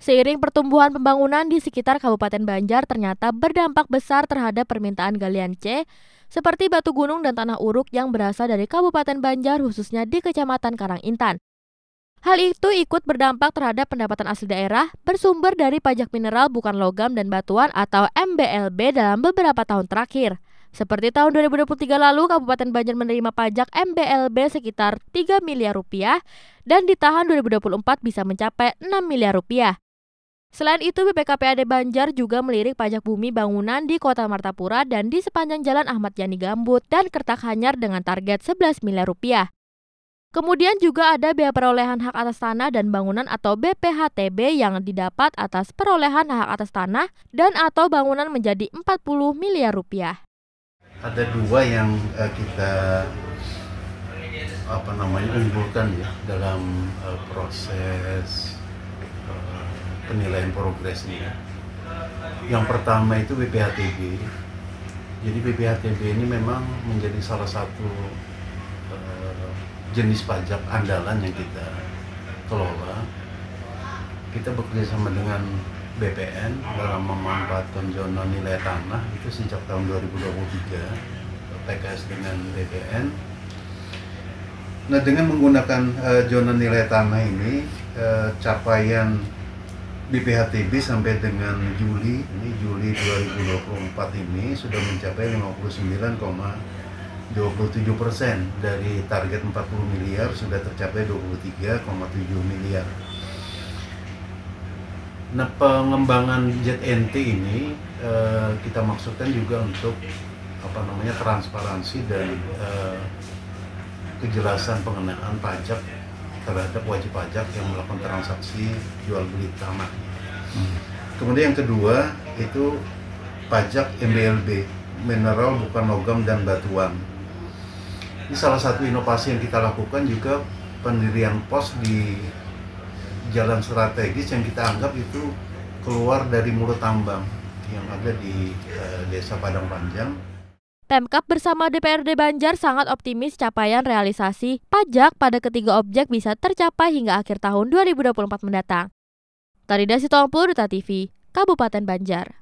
Seiring pertumbuhan pembangunan di sekitar Kabupaten Banjar ternyata berdampak besar terhadap permintaan galian C, seperti batu gunung dan tanah uruk yang berasal dari Kabupaten Banjar khususnya di Kecamatan Karangintan. Hal itu ikut berdampak terhadap pendapatan asli daerah bersumber dari pajak mineral bukan logam dan batuan atau MBLB dalam beberapa tahun terakhir. Seperti tahun 2023 lalu, Kabupaten Banjar menerima pajak MBLB sekitar 3 miliar rupiah dan di tahun 2024 bisa mencapai 6 miliar rupiah. Selain itu, BPKPAD Banjar juga melirik pajak bumi bangunan di Kota Martapura dan di sepanjang Jalan Ahmad Yani Gambut dan Kertak Hanyar dengan target 11 miliar rupiah. Kemudian juga ada biaya perolehan hak atas tanah dan bangunan atau BPHTB yang didapat atas perolehan hak atas tanah dan atau bangunan menjadi 40 miliar rupiah. Ada dua yang uh, kita apa namanya unggulkan ya dalam uh, proses penilaian progresnya. Yang pertama itu BPHTB. Jadi BPHTB ini memang menjadi salah satu uh, jenis pajak andalan yang kita kelola. Kita bekerja sama dengan BPN dalam memanfaatkan zona nilai tanah itu sejak tahun 2023 PKS dengan BPN. Nah dengan menggunakan uh, zona nilai tanah ini uh, capaian BPHTB sampai dengan Juli ini Juli 2024 ini sudah mencapai 59,27 persen dari target 40 miliar sudah tercapai 23,7 miliar. Nah pengembangan ZNT ini eh, kita maksudkan juga untuk apa namanya transparansi dan eh, kejelasan pengenaan pajak terhadap wajib pajak yang melakukan transaksi jual beli tanah. Hmm. Kemudian yang kedua itu pajak MBLB, mineral bukan logam dan batuan. Ini salah satu inovasi yang kita lakukan juga pendirian pos di jalan strategis yang kita anggap itu keluar dari mulut tambang yang ada di uh, Desa Padang Panjang. Pemkap bersama DPRD Banjar sangat optimis capaian realisasi pajak pada ketiga objek bisa tercapai hingga akhir tahun 2024 mendatang. Tarida Sitompul, Duta TV, Kabupaten Banjar.